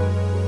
Bye.